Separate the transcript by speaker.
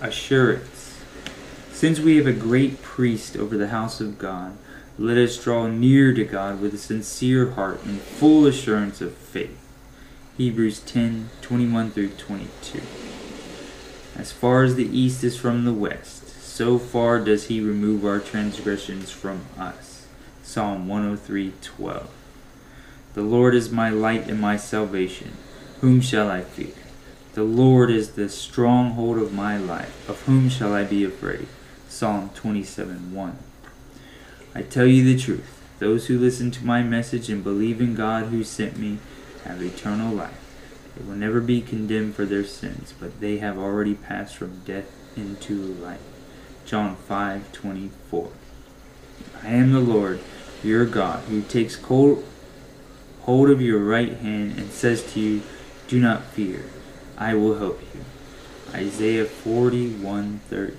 Speaker 1: Assurance. Since we have a great priest over the house of God, let us draw near to God with a sincere heart and full assurance of faith. Hebrews 10 21 through 22. As far as the east is from the west, so far does he remove our transgressions from us. Psalm 103 12. The Lord is my light and my salvation. Whom shall I fear? The Lord is the stronghold of my life. Of whom shall I be afraid? Psalm 27 1. I tell you the truth. Those who listen to my message and believe in God who sent me have eternal life. They will never be condemned for their sins, but they have already passed from death into life. John 5:24. I am the Lord, your God, who takes hold of your right hand and says to you, Do not fear, I will help you. Isaiah 41:13.